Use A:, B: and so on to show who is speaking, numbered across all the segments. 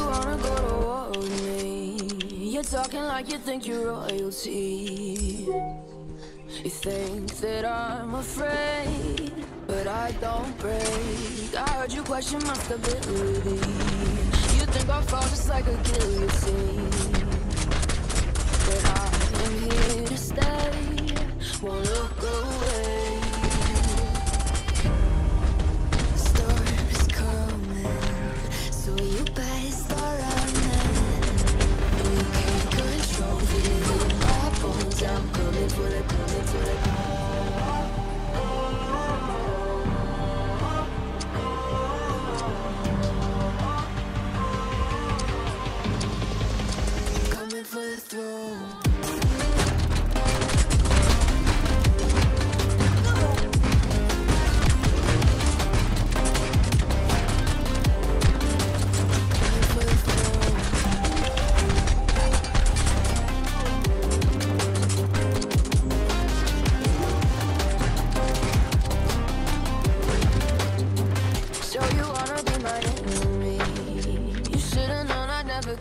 A: you wanna go to war with me? You're talking like you think you're royalty. You think that I'm afraid, but I don't break. I heard you question my stability. You think I fall just like a guillotine. I'm coming for the,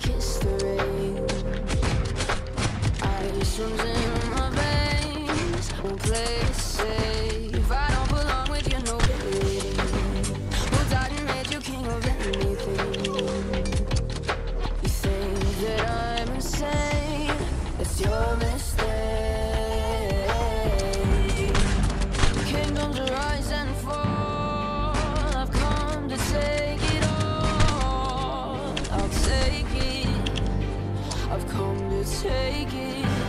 A: Ice runs in my veins, won't play safe. Come to take it.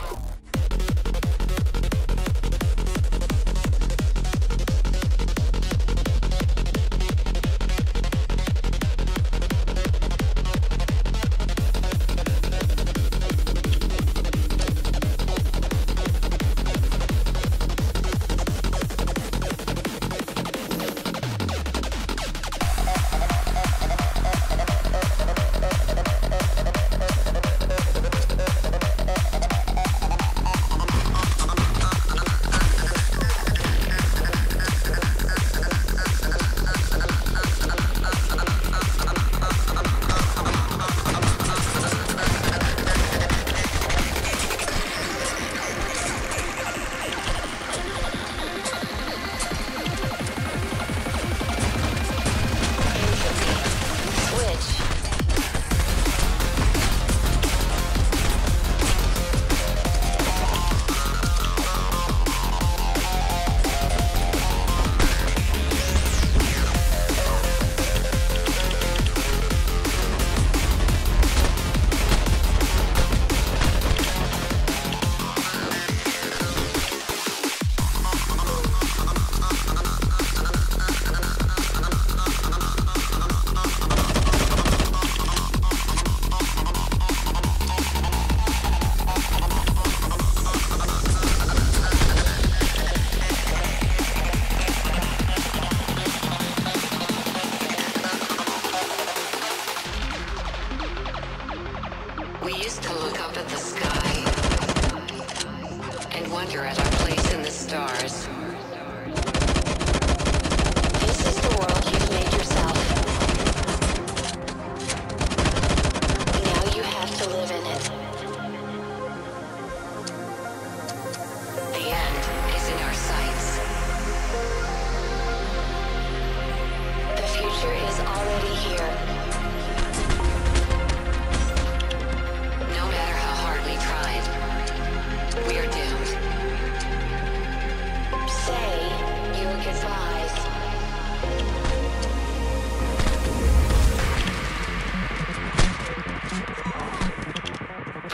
B: yours.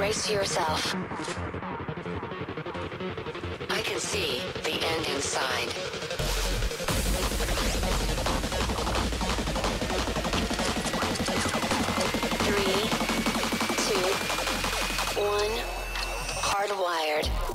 B: race to yourself. I can see the end inside. Three, two, one, hardwired.